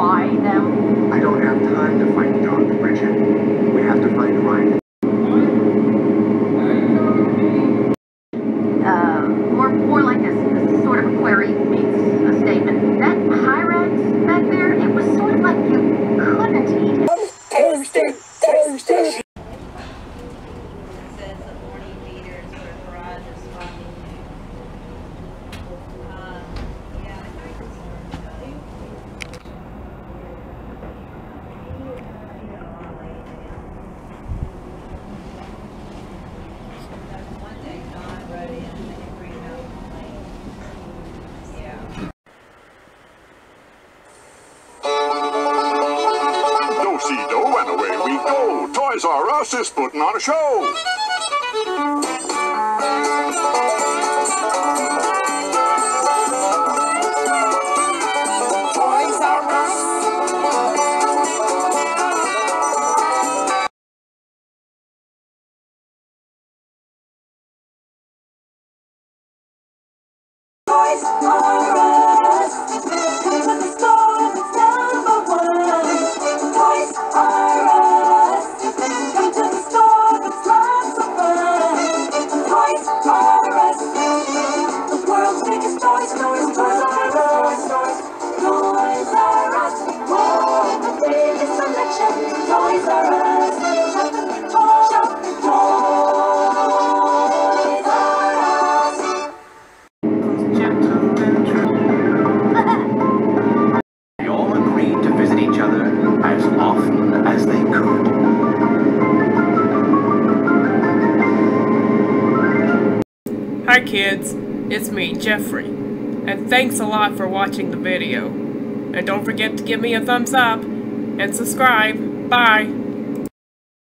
lionify them? I don't have time to fight Toys R Us is putting on a show. Toys biggest toy store is Toys R Us. Toys R Us. Oh, the biggest selection. Toys R Us. Shop, shop, Toys R Us. They all agreed to visit each other as often as they could. Hi kids, it's me, Geoffrey, and thanks a lot for watching the video. And don't forget to give me a thumbs up and subscribe. Bye!